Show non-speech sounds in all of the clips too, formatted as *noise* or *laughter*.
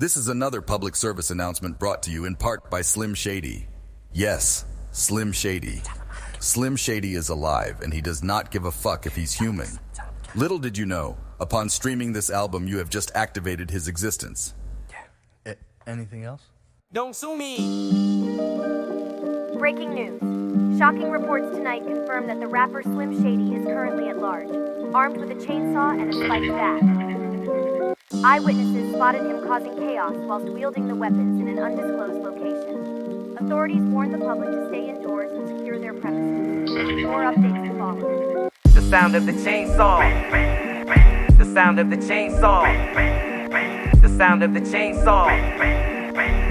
This is another public service announcement brought to you in part by Slim Shady. Yes, Slim Shady. Slim Shady is alive and he does not give a fuck if he's human. Little did you know, upon streaming this album, you have just activated his existence. A- anything else? Don't sue me. Breaking news. Shocking reports tonight confirm that the rapper Slim Shady is currently at large, armed with a chainsaw and a spiked bat. Eyewitnesses spotted him causing chaos whilst wielding the weapons in an undisclosed location. Authorities warn the public to stay indoors and secure their premises. More updates to follow. The sound of the chainsaw. The sound of the chainsaw. The sound of the chainsaw.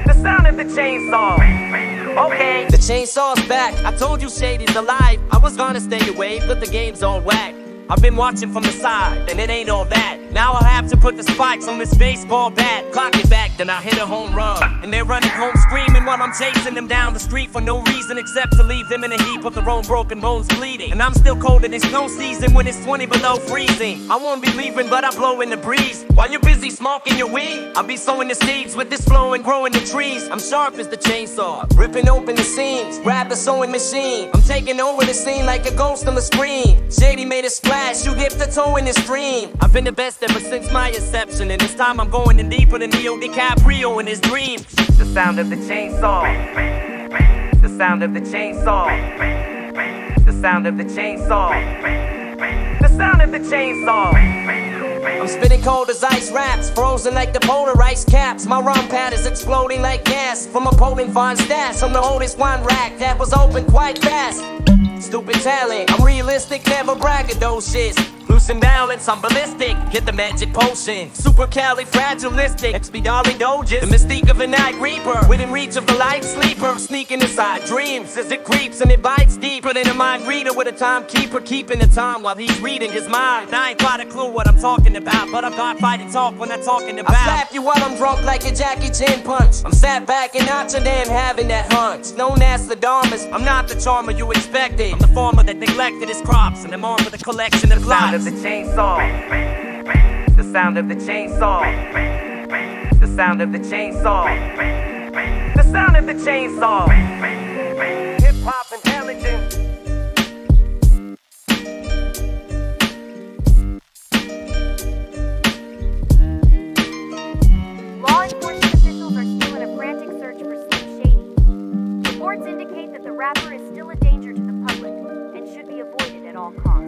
The sound of the chainsaw. Okay. The chainsaw's back. I told you Shady's alive. I was gonna stay away, but the game's on whack. I've been watching from the side, and it ain't all that. Now I have to put the spikes on this baseball bat. Clock it back, then I hit a home run. And they're running home screaming while I'm chasing them down the street for no reason except to leave them in a heap of their own broken bones bleeding. And I'm still cold in it's snow season when it's 20 below freezing. I won't be leaving, but I blow in the breeze. While you're busy smoking your weed, I'll be sowing the seeds with this flow and growing the trees. I'm sharp as the chainsaw, ripping open the seams. Grab the sewing machine. I'm taking over the scene like a ghost on the screen. Shady made a splash, you dipped the toe in the stream. I've been the best ever since my inception, and this time I'm going in deeper than Leo DiCaprio in his dreams. The sound of the chainsaw. The sound of the chainsaw. The sound of the chainsaw. The sound of the chainsaw. I'm spitting cold as ice raps, frozen like the polar ice caps. My rum pad is exploding like gas from a Poland Von stash. I'm the oldest wine rack that was open quite fast. Stupid talent, I'm realistic, never braggadocious. Loosen balance, I'm ballistic. Hit the magic potion. Super fragilistic. Expedalidoges. The mystique of a night reaper. Within reach of a light sleeper. Sneaking inside dreams as it creeps and it bites deeper than a mind reader with a timekeeper. Keeping the time while he's reading his mind. I ain't quite a clue what I'm talking about, but I've got fighting talk when I'm talking about. I slap you while I'm drunk like a Jackie Chan punch. I'm sat back and not your damn having that hunch. Known as the Dharmas, I'm not the charmer you expected. I'm the farmer that neglected his crops, and I'm armed with a collection of plots of the chainsaw. The sound of the chainsaw. The sound of the chainsaw. The sound of the chainsaw. Hip hop intelligence. Indicate that the rapper is still a danger to the public and should be avoided at all costs.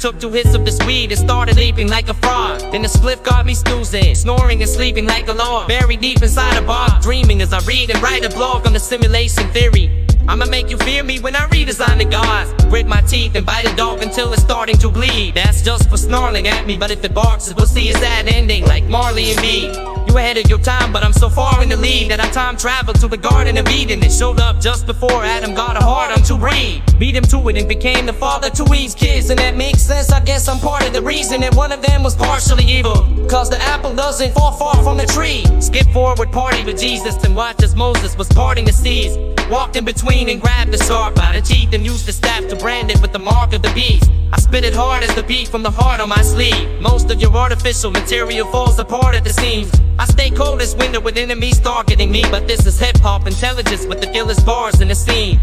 Took two hits of this weed and started leaping like a frog. Then the spliff got me snoozing, snoring and sleeping like a log. Buried deep inside a bog, dreaming as I read and write a blog on the simulation theory. I'ma make you fear me when I redesign the gods. Grit my teeth and bite a dog until it's starting to bleed. That's just for snarling at me, but if it barks, we'll see a sad ending like Marley and me. You ahead of your time, but I'm so far in the lead that I time traveled to the Garden of Eden. It showed up just before Adam got a heart unto breed. Beat him to it and became the father to Eve's kids, and that makes sense. I guess I'm part of the reason that one of them was partially evil. Cause the apple doesn't fall far from the tree. Skip forward, party with Jesus, and watch as Moses was parting the seas. Walked in between and grabbed the sword by the teeth and used the staff to brand it with the mark of the beast. I spit it hard as the beat from the heart on my sleeve. Most of your artificial material falls apart at the seams. I stay cold as winter with enemies targeting me, but this is hip hop intelligence with the illest bars in the scene.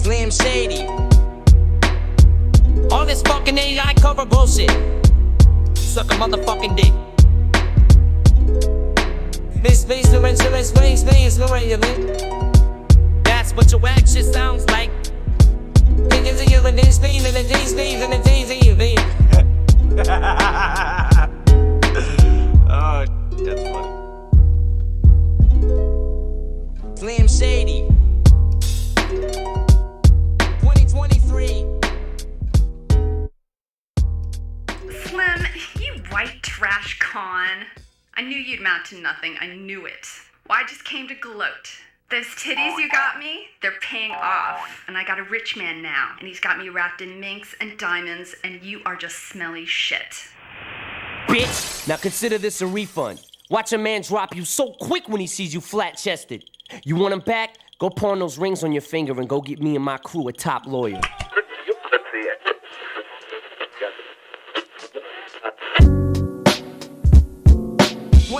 Slim Shady. All this fucking AI cover bullshit. Suck a motherfucking dick. This face, the rest, the rest, face, face, the way you That's what your action sounds like. Thinking of you and this thing and the these things and the things *laughs* that you think. oh, that's funny. Slim Shady. 2023. Slim, you white trash con. I knew you'd mount to nothing. I knew it. Well, I just came to gloat. Those titties you got me, they're paying off. And I got a rich man now, and he's got me wrapped in minks and diamonds, and you are just smelly shit. Bitch, now consider this a refund. Watch a man drop you so quick when he sees you flat chested. You want him back? Go pawn those rings on your finger and go get me and my crew a top lawyer.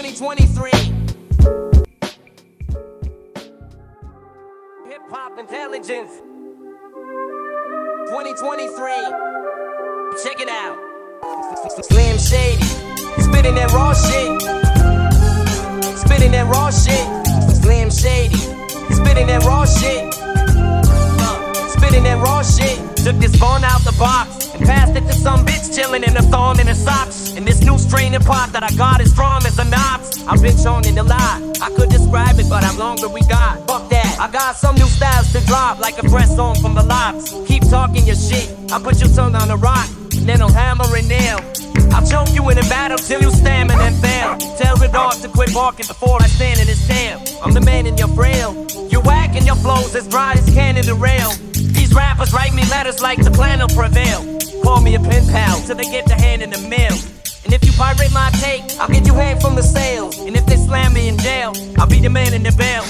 Twenty twenty three. Hip hop intelligence. 2023. Check it out. Slim Shady. Spitting that raw shit. Spitting that raw shit. Slim Shady. Spitting that raw shit. Uh, spitting that raw shit. Took this bone out the box passed it to some bitch chilling in a thong in his socks. And this new strain of pot that I got is strong as a knots. I've been shown in the lot. I could describe it, but how longer we got? Fuck that. I got some new styles to drop, like a fresh song from the lots. Keep talking your shit. I put your tongue on a rock, and then I'll hammer and nail. I'll choke you in a battle till you stammer and fail. Tell the dog to quit barking before I stand in his tail. I'm the man in your frail. You whack and your flows as dry as can in the rail. These rappers write me letters like the plan will prevail. Call me a pen pal till they get the hand in the mail. And if you pirate my tape, I'll get you hand from the sales. And if they slam me in jail, I'll be the man in the bell.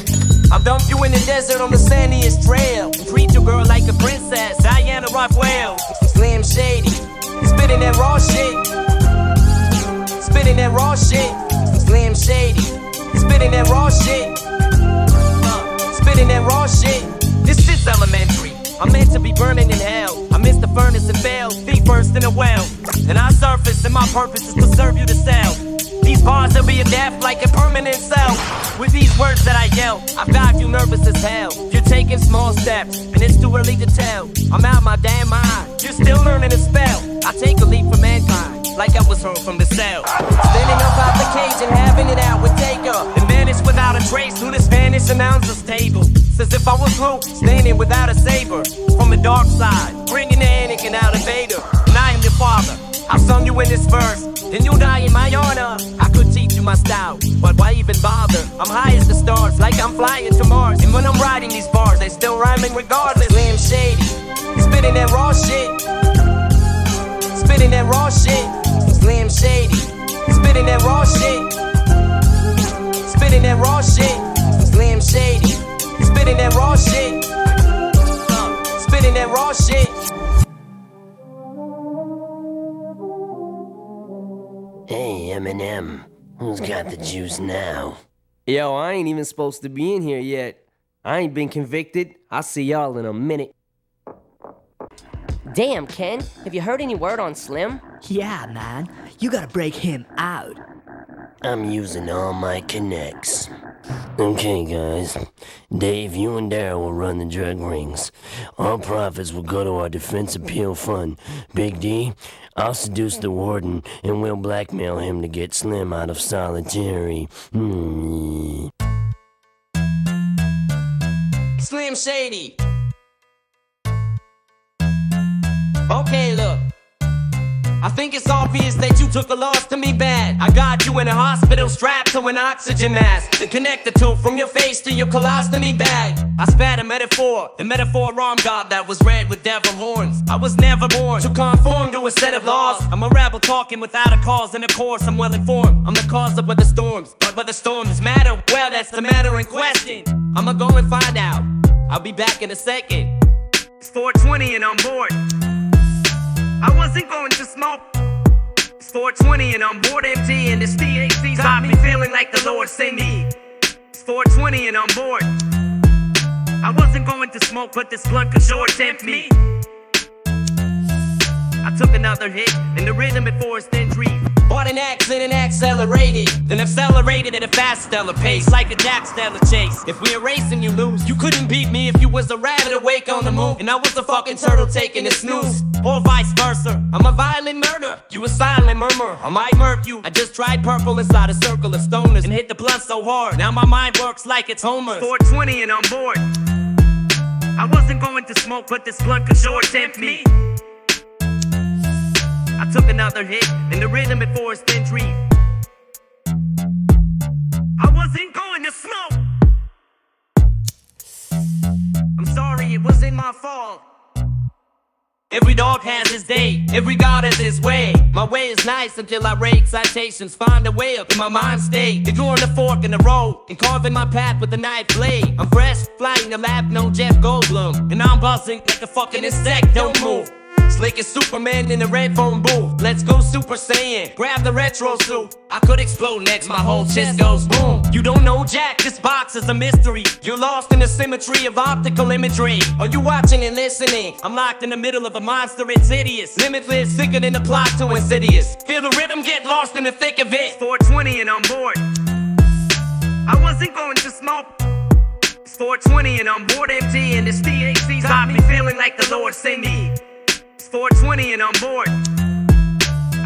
I'll dump you in the desert on the sandiest trail. Treat your girl like a princess, Diana Raphael. Slim Shady, spitting that raw shit. Spitting that raw shit. Slim Shady, spitting that raw shit. Uh, spitting that raw shit. This is elementary. I'm meant to be burning in hell. I miss the in a well. And I surface, and my purpose is to serve you to sell. These bars will be a death like a permanent cell. With these words that I yell, I've got you nervous as hell. You're taking small steps, and it's too early to tell. I'm out my damn mind. You're still learning a spell. I take a leap from mankind, like I was hurled from the cell. Standing up out the cage and having it out with Taker. And vanish without a trace, soon as Spanish announcer's stable. Says if I was Luke, standing without a saber. From the dark side, bringing the Anakin out of Vader. Father. I'll sung you in this verse, then you'll die in my honor. I could teach you my style, but why even bother? I'm high as the stars, like I'm flying to Mars. And when I'm writing these bars, they still rhyming regardless. Slim Shady, spitting that raw shit. Spitting that raw shit. Slim Shady, spitting that raw shit. Spitting that raw shit. Slim Shady, spitting that raw shit. Uh, spitting that raw shit. Eminem, who's got the juice now? Yo, I ain't even supposed to be in here yet. I ain't been convicted. I'll see y'all in a minute. Damn, Ken, have you heard any word on Slim? Yeah, man. You gotta break him out. I'm using all my connects. Okay, guys. Dave, you and Daryl will run the drug rings. All profits will go to our defense appeal fund. Big D, I'll seduce the warden and we'll blackmail him to get Slim out of solitary. Hmm. Slim Shady. Okay, look. I think it's obvious that you took a loss to me bad. I got you in a hospital strapped to an oxygen mask. Then connect the two from your face to your colostomy bag. I spat a metaphor, the metaphor arm god that was red with devil horns. I was never born to conform to a set of laws. I'm a rebel talking without a cause, and of course I'm well informed. I'm the cause of the storms, but whether storms matter, well, that's the matter in question. I'ma go and find out. I'll be back in a second. It's 420 and I'm bored. I wasn't going to smoke. It's 420 and I'm bored empty, and this THC's got me feeling like the Lord sent me. It's 420 and I'm bored. I wasn't going to smoke, but this blunt could sure tempt me. I took another hit, and the rhythm at forced entry. Bought an accident and accelerated, then accelerated at a fast stellar pace, like a Jack Stellar chase. If we're racing, you lose. You couldn't beat me if you was a rabbit awake on the moon, and I was a fucking turtle taking a snooze, or vice versa. I'm a violent murder, you a silent murmur. I might murk you. I just tried purple inside a circle of stoners and hit the blunt so hard. Now my mind works like it's Homer's. 420 and I'm bored. I wasn't going to smoke, but this blunt could sure tempt me. I took another hit, and the rhythm at forced entry. I wasn't going to smoke. I'm sorry, it wasn't my fault. Every dog has his day, every god has his way. My way is nice until I rate citations, find a way up in my mind state. Ignoring the fork in the road and carving my path with a knife blade. I'm fresh, flying the lap, no Jeff Goldblum. And I'm buzzing like a fucking insect, don't move. Slick as Superman in the red phone booth. Let's go Super Saiyan. Grab the retro suit. I could explode next, my whole chest goes boom. You don't know Jack, this box is a mystery. You're lost in the symmetry of optical imagery. Are you watching and listening? I'm locked in the middle of a monster, it's hideous. Limitless, sicker than the plot to Insidious. Feel the rhythm, get lost in the thick of it. 420 and I'm bored. I wasn't going to smoke. It's 420 and I'm bored empty and this THC's got me feeling like the Lord sent me. It's 420 and I'm bored.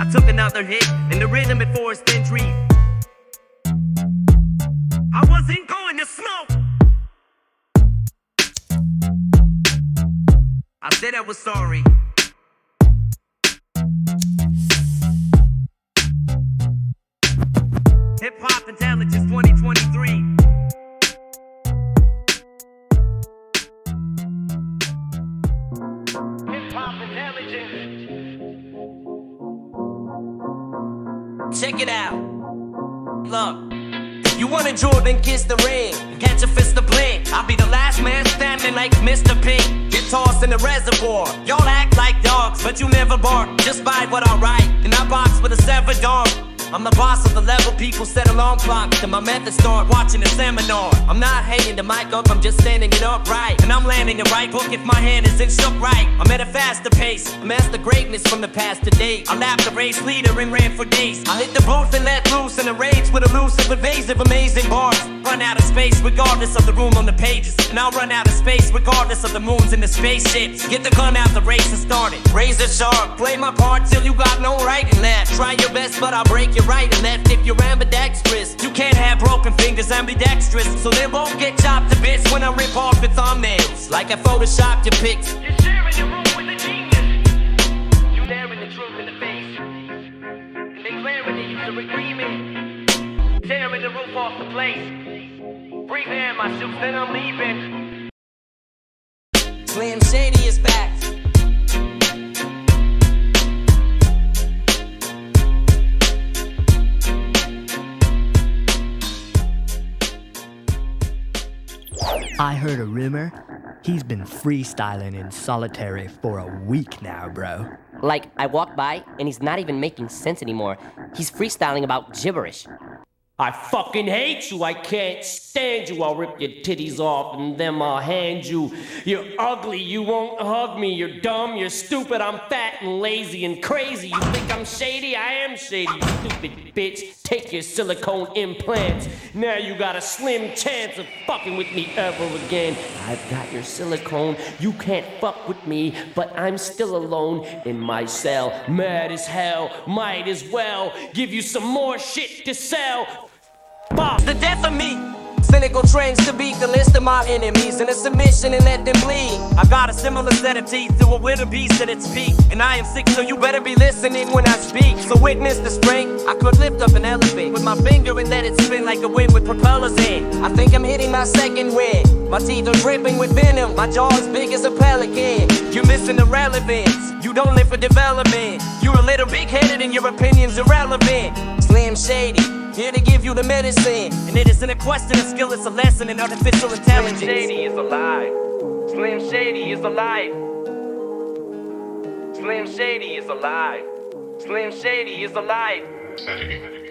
I took another hit and the rhythm at Forest Entry. I wasn't going to smoke. I said I was sorry. Jordan, kiss the ring. Catch a fist of blink. I'll be the last man standing like Mr. Pink. Get tossed in the reservoir. Y'all act like dogs, but you never bark. Just buy what I write. And I box with a severed arm. I'm the boss of the level people set alarm clocks to my method start watching the seminar. I'm not hanging the mic up, I'm just standing it upright. And I'm landing the right book if my hand isn't shook right. I'm at a faster pace, I master greatness from the past to date. I lapped the race leader and ran for days. I hit the booth and let loose in a rage with elusive, evasive, amazing bars. Run out of space regardless of the room on the pages. And I'll run out of space regardless of the moons and the spaceships. Get the gun out, the race is started. Razor sharp, play my part till you got no right in that. Try your best, but I'll break your right and left if you're ambidextrous. You can't have broken fingers ambidextrous, so they won't get chopped to bits when I rip off your thumbnails. Like I photoshopped your pics. You're sharing your room with a genius. You staring the truth in the face. And they glaring at you to agree me. Tearing the roof off the place. Breathe in my shoes, then I'm leaving. Slim Shady is back. I heard a rumor. He's been freestyling in solitary for a week now, bro. Like, I walk by and he's not even making sense anymore. He's freestyling about gibberish. I fucking hate you. I can't stand you. I'll rip your titties off and then I'll hand you. You're ugly. You won't hug me. You're dumb. You're stupid. I'm fat and lazy and crazy. You think I'm shady? I am shady. You stupid bitch. Take your silicone implants. Now you got a slim chance of fucking with me ever again. I've got your silicone. You can't fuck with me, but I'm still alone in my cell. Mad as hell. Might as well give you some more shit to sell. The death of me. Cynical trains to beat the list of my enemies in a submission and let them bleed. I got a similar set of teeth to a wildebeest at its peak. And I am sick, so you better be listening when I speak. So witness the strength. I could lift up an elephant with my finger and let it spin like a wind with propellers in. I think I'm hitting my second wind. My teeth are dripping with venom. My jaw is big as a pelican. You're missing the relevance. You don't live for development. You're a little big headed and your opinion's irrelevant. Slim Shady. Here to give you the medicine. And it isn't a question of skill, it's a lesson in artificial intelligence. Slim Shady is alive. Slim Shady is alive. Slim Shady is alive. Slim Shady is alive.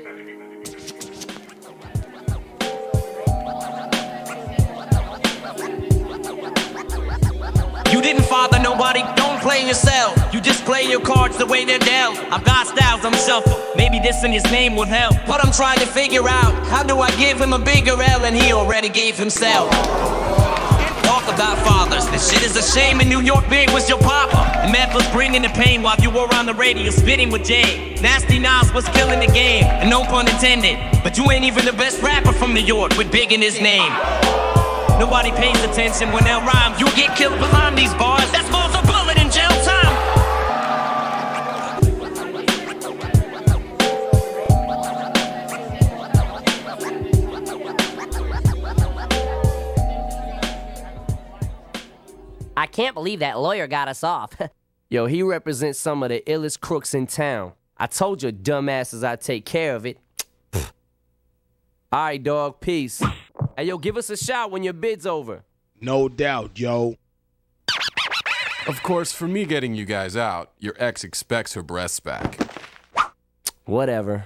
You didn't father nobody, don't play yourself. You just play your cards the way they're dealt. I've got styles, I'm shuffle. Maybe this in his name would help. But I'm trying to figure out how do I give him a bigger L and he already gave himself. Talk about fathers. This shit is a shame. In New York, big was your papa. And meth was bringing the pain while you were on the radio spitting with Jay. Nasty Nas was killing the game, and no pun intended. But you ain't even the best rapper from New York with big in his name. Nobody pays attention when they'll rhyme. You'll get killed behind these bars. That's more a bullet in jail time. I can't believe that lawyer got us off. *laughs* Yo, he represents some of the illest crooks in town. I told you dumbasses I'd take care of it. *tsk* Alright, dog, peace. Hey, yo, give us a shot when your bid's over. No doubt, yo. Of course, for me getting you guys out, your ex expects her breasts back. Whatever.